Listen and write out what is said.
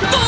Stop!